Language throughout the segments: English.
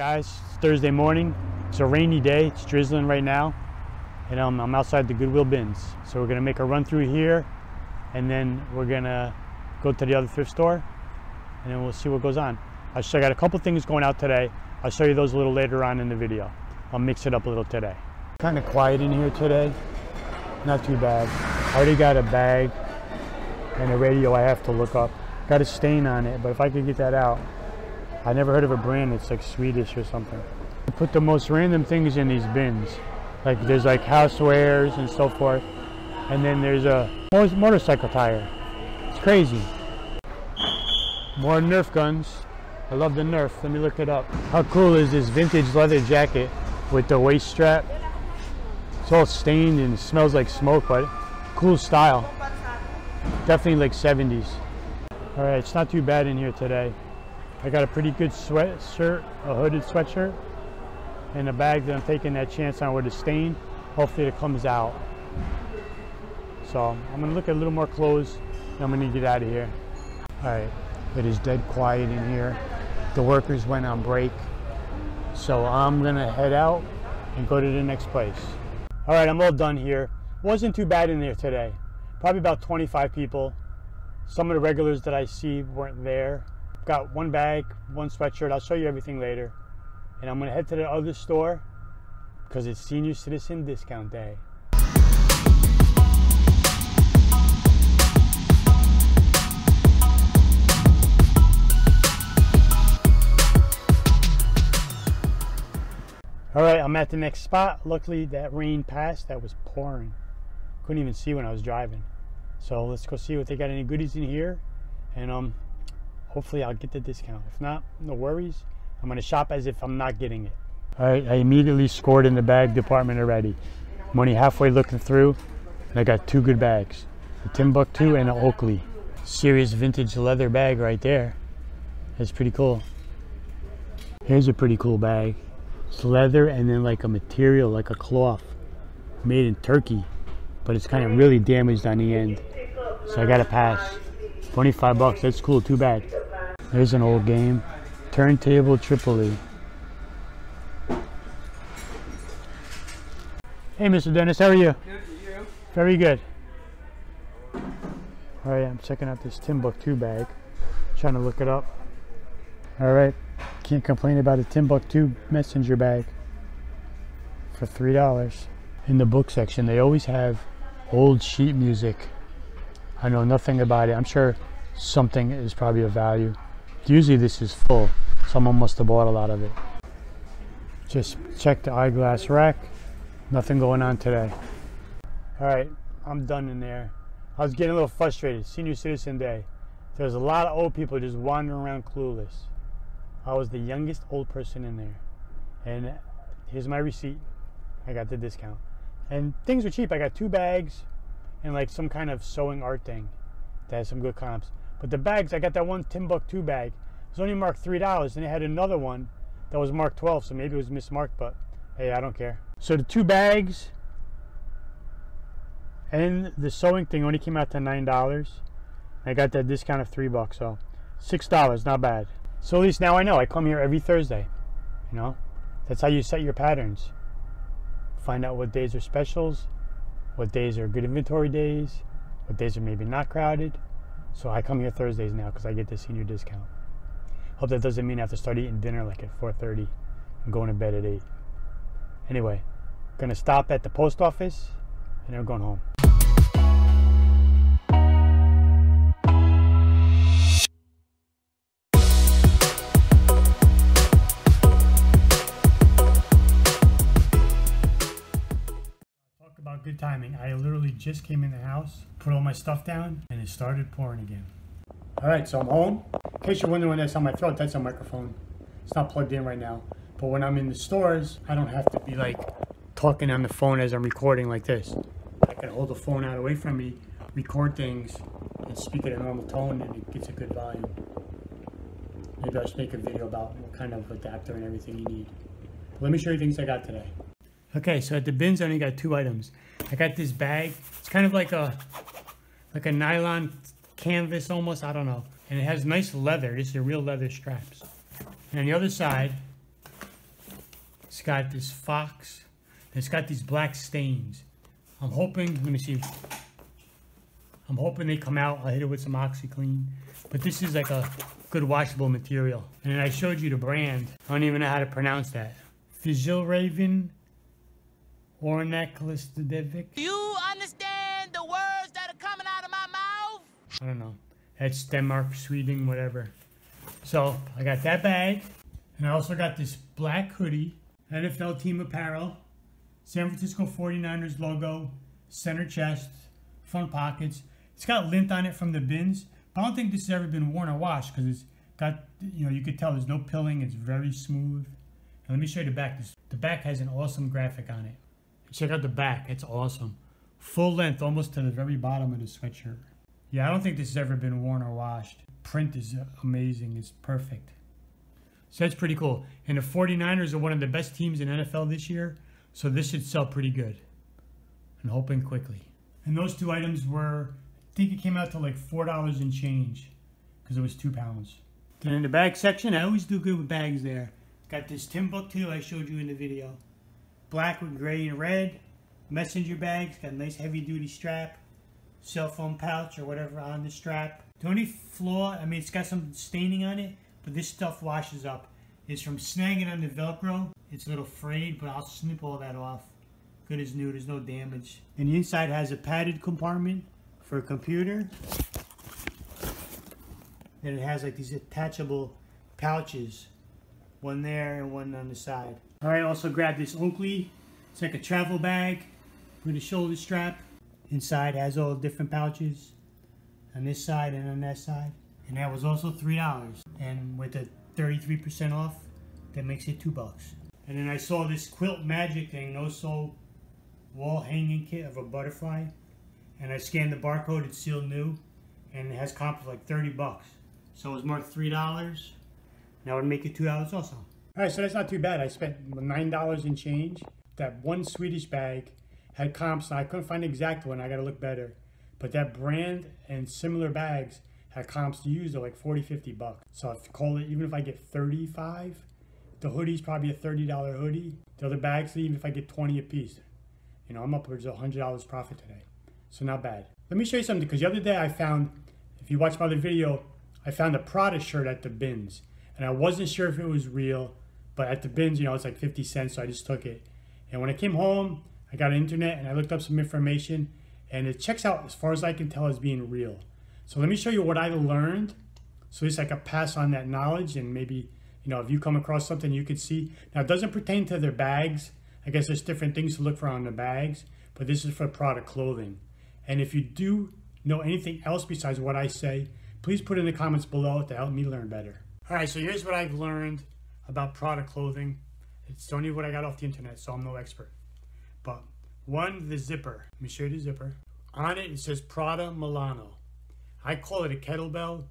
guys? It's Thursday morning. It's a rainy day. It's drizzling right now. And um, I'm outside the Goodwill bins. So we're gonna make a run through here and then we're gonna go to the other thrift store and then we'll see what goes on. I I got a couple things going out today. I'll show you those a little later on in the video. I'll mix it up a little today. Kind of quiet in here today. Not too bad. I already got a bag and a radio I have to look up. Got a stain on it, but if I could get that out, I never heard of a brand It's like Swedish or something. I put the most random things in these bins. Like there's like housewares and so forth. And then there's a motorcycle tire. It's crazy. More Nerf guns. I love the Nerf. Let me look it up. How cool is this vintage leather jacket with the waist strap? It's all stained and smells like smoke, but cool style. Definitely like 70s. All right, it's not too bad in here today. I got a pretty good sweatshirt, a hooded sweatshirt, and a bag that I'm taking that chance on with a stain. Hopefully it comes out. So I'm gonna look at a little more clothes and I'm gonna get out of here. All right, it is dead quiet in here. The workers went on break. So I'm gonna head out and go to the next place. All right, I'm all done here. Wasn't too bad in there today. Probably about 25 people. Some of the regulars that I see weren't there. Got one bag, one sweatshirt. I'll show you everything later. And I'm gonna head to the other store because it's senior citizen discount day. All right, I'm at the next spot. Luckily that rain passed, that was pouring. Couldn't even see when I was driving. So let's go see what they got any goodies in here. And um, hopefully I'll get the discount. If not, no worries. I'm gonna shop as if I'm not getting it. All right, I immediately scored in the bag department already. I'm only halfway looking through, and I got two good bags. A Timbuk2 and an Oakley. Serious vintage leather bag right there. That's pretty cool. Here's a pretty cool bag. It's leather and then like a material, like a cloth, made in Turkey. But it's kind of really damaged on the end. So I gotta pass. 25 bucks, that's cool, too bad. There's an old game. Turntable Tripoley. Hey, Mr. Dennis, how are you? Good, you? Very good. All right, I'm checking out this Timbuk2 bag. Trying to look it up. All right, can't complain about a Timbuk2 messenger bag for $3. In the book section, they always have old sheet music. I know nothing about it. I'm sure something is probably of value. Usually this is full. Someone must have bought a lot of it. Just check the eyeglass rack. Nothing going on today. All right, I'm done in there. I was getting a little frustrated. Senior Citizen Day. There's a lot of old people just wandering around clueless. I was the youngest old person in there. And here's my receipt. I got the discount. And things were cheap. I got two bags and like some kind of sewing art thing that has some good comps. But the bags, I got that one Timbuk2 bag. It was only marked $3 and they had another one that was marked 12 so maybe it was mismarked but hey I don't care. So the two bags and the sewing thing only came out to $9. I got that discount of 3 bucks so $6 not bad. So at least now I know I come here every Thursday. You know that's how you set your patterns. Find out what days are specials, what days are good inventory days, what days are maybe not crowded. So I come here Thursdays now because I get the senior discount. Hope that doesn't mean I have to start eating dinner like at 4.30 and going to bed at 8. Anyway, gonna stop at the post office and then we're going home. Timing. I literally just came in the house, put all my stuff down, and it started pouring again. All right, so I'm home. In case you're wondering that's on my throat, that's a microphone. It's not plugged in right now. But when I'm in the stores, I don't have to be like talking on the phone as I'm recording like this. I can hold the phone out away from me, record things, and speak at a normal tone, and it gets a good volume. Maybe I'll just make a video about what kind of adapter and everything you need. But let me show you things I got today. Okay, so at the bins I only got two items. I got this bag. It's kind of like a like a nylon canvas almost, I don't know. And it has nice leather. This is real leather straps. And on the other side, It's got this fox. It's got these black stains. I'm hoping, let me see. I'm hoping they come out. I'll hit it with some OxiClean. But this is like a good washable material. And I showed you the brand. I don't even know how to pronounce that. Fjällräven Orneklistidevic. Do you understand the words that are coming out of my mouth? I don't know. That's Denmark, Sweden, whatever. So I got that bag. And I also got this black hoodie, NFL team apparel, San Francisco 49ers logo, center chest, front pockets. It's got lint on it from the bins, but I don't think this has ever been worn or washed because it's got, you know, you could tell there's no pilling. It's very smooth. And let me show you the back. This, the back has an awesome graphic on it. Check out the back. It's awesome. Full length, almost to the very bottom of the sweatshirt. Yeah, I don't think this has ever been worn or washed. Print is amazing. It's perfect. So that's pretty cool. And the 49ers are one of the best teams in NFL this year. So this should sell pretty good. And hoping quickly. And those two items were, I think it came out to like $4 and change. Because it was two pounds. Then in the bag section, I always do good with bags there. Got this Timbuk2 I showed you in the video. Black with gray and red. Messenger bags, got a nice heavy duty strap. Cell phone pouch or whatever on the strap. The only flaw, I mean it's got some staining on it, but this stuff washes up. It's from snagging on the Velcro. It's a little frayed, but I'll snip all that off. Good as new, there's no damage. And the inside has a padded compartment for a computer. Then it has like these attachable pouches one there and one on the side. All right, also grab this Oakley. It's like a travel bag with a shoulder strap. Inside has all the different pouches on this side and on that side. And that was also $3. And with the 33% off, that makes it two bucks. And then I saw this Quilt Magic thing, no sew wall hanging kit of a butterfly. And I scanned the barcode, it's still new. And it has comp of like 30 bucks. So it was marked $3. Now That would make it two dollars also. All right, so that's not too bad. I spent nine dollars in change. That one Swedish bag had comps. I couldn't find the exact one. I got to look better. But that brand and similar bags had comps to use. They're like 40, 50 bucks. So if call it, even if I get 35, the hoodie's probably a $30 hoodie. The other bags, even if I get 20 a piece, you know, I'm upwards of $100 profit today. So not bad. Let me show you something because the other day I found, if you watch my other video, I found a Prada shirt at the bins and I wasn't sure if it was real, but at the bins, you know, it's like 50 cents, so I just took it. And when I came home, I got internet and I looked up some information, and it checks out as far as I can tell as being real. So let me show you what I learned, so at least I can pass on that knowledge, and maybe you know if you come across something you could see. Now it doesn't pertain to their bags. I guess there's different things to look for on the bags, but this is for Prada clothing. And if you do know anything else besides what I say, please put in the comments below to help me learn better. All right, so here's what I've learned about Prada clothing. It's only what I got off the internet, so I'm no expert. But one, the zipper. Let me show you the zipper. On it, it says Prada Milano. I call it a kettlebell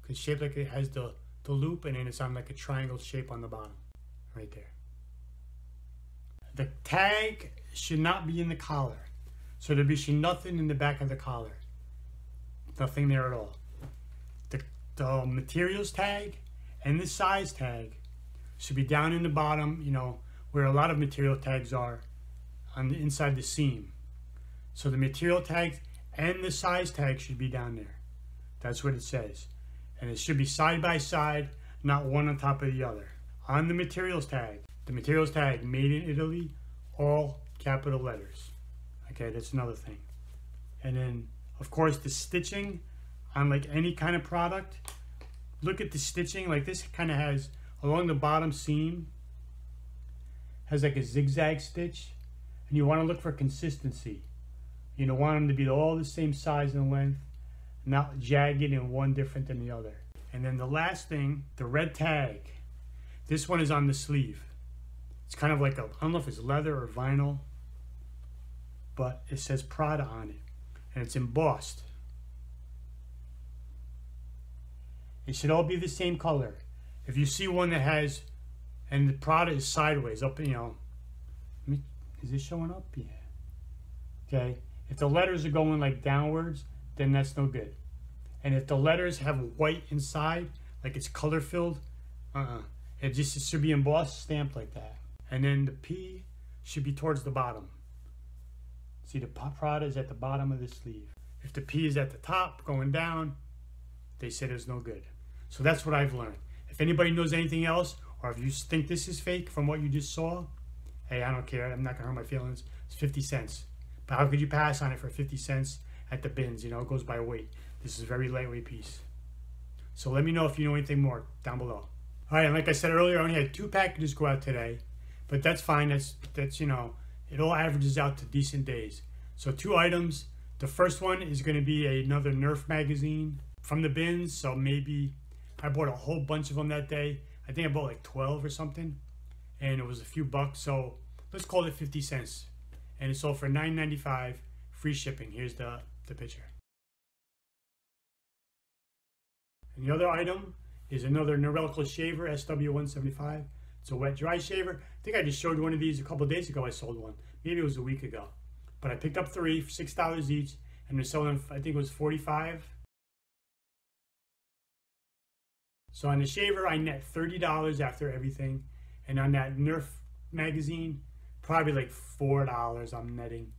because shaped like it has the, the loop and then it's on like a triangle shape on the bottom. Right there. The tag should not be in the collar. So there should be nothing in the back of the collar. Nothing there at all. The, the materials tag and the size tag should be down in the bottom, you know, where a lot of material tags are on the inside the seam. So the material tags and the size tag should be down there. That's what it says. And it should be side by side, not one on top of the other. On the materials tag, the materials tag made in Italy, all capital letters. Okay, that's another thing. And then, of course, the stitching on like any kind of product look at the stitching like this kind of has along the bottom seam has like a zigzag stitch and you want to look for consistency. You know want them to be all the same size and length not jagged and one different than the other. And then the last thing the red tag. This one is on the sleeve. It's kind of like a I don't know if it's leather or vinyl but it says Prada on it and it's embossed. It should all be the same color. If you see one that has, and the Prada is sideways, up, you know, is it showing up? Yeah. Okay. If the letters are going like downwards, then that's no good. And if the letters have white inside, like it's color filled, uh-uh. It just it should be embossed, stamped like that. and then the P should be towards the bottom. See, the Prada is at the bottom of the sleeve. If the P is at the top, going down, they said it's no good. So that's what I've learned. If anybody knows anything else, or if you think this is fake from what you just saw, hey, I don't care. I'm not gonna hurt my feelings. It's 50 cents. But how could you pass on it for 50 cents at the bins? You know, it goes by weight. This is a very lightweight piece. So let me know if you know anything more down below. All right, and like I said earlier, I only had two packages go out today, but that's fine. That's that's you know, it all averages out to decent days. So two items. The first one is going to be another Nerf magazine from the bins. So maybe I bought a whole bunch of them that day. I think I bought like 12 or something, and it was a few bucks. So let's call it 50 cents, and it sold for 9.95, free shipping. Here's the the picture. And the other item is another Norelco shaver SW175. It's a wet dry shaver. I think I just showed one of these a couple days ago. I sold one. Maybe it was a week ago. But I picked up three for six dollars each, and they're selling. I think it was forty-five. So on the shaver, I net thirty dollars after everything, and on that Nerf magazine, probably like four dollars I'm netting.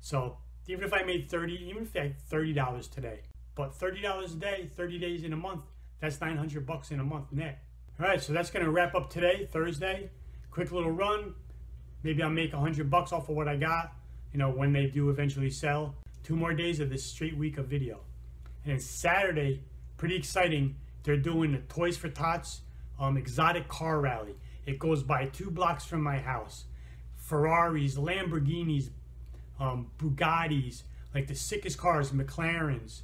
So even if I made thirty, even if I had thirty dollars today, but thirty dollars a day, thirty days in a month, that's nine hundred bucks in a month net. All right, so that's gonna wrap up today, Thursday. Quick little run. Maybe I'll make a hundred bucks off of what I got you know, when they do eventually sell. Two more days of this straight week of video. And then Saturday, pretty exciting, they're doing the Toys for Tots um, exotic car rally. It goes by two blocks from my house. Ferraris, Lamborghinis, um, Bugattis, like the sickest cars, McLarens.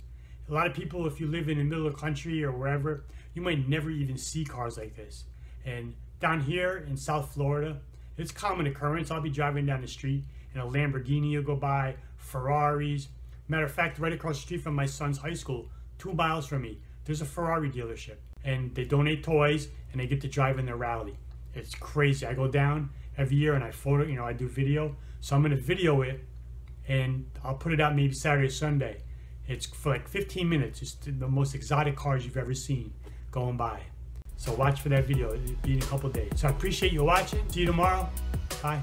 A lot of people, if you live in the middle of the country or wherever, you might never even see cars like this. And down here in South Florida, it's common occurrence. I'll be driving down the street and a Lamborghini will go by, Ferraris. Matter of fact, right across the street from my son's high school, two miles from me, there's a Ferrari dealership. And they donate toys and they get to drive in their rally. It's crazy. I go down every year and I photo, you know, I do video. So I'm going to video it and I'll put it out maybe Saturday or Sunday. It's for like 15 minutes. It's the most exotic cars you've ever seen going by. So watch for that video. It'll be in a couple days. So I appreciate you watching. See you tomorrow. Bye.